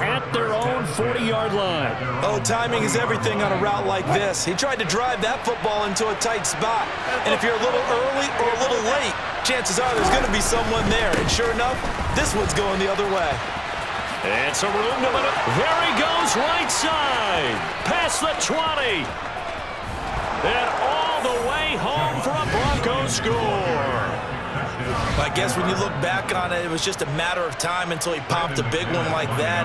at their own 40-yard line. Oh, timing is everything on a route like this. He tried to drive that football into a tight spot. And if you're a little early or a little late, chances are there's going to be someone there. And sure enough, this one's going the other way. And a room to it. There he goes right side. Past the 20. And all the way home for a Broncos score. I guess when you look back on it, it was just a matter of time until he popped a big one like that.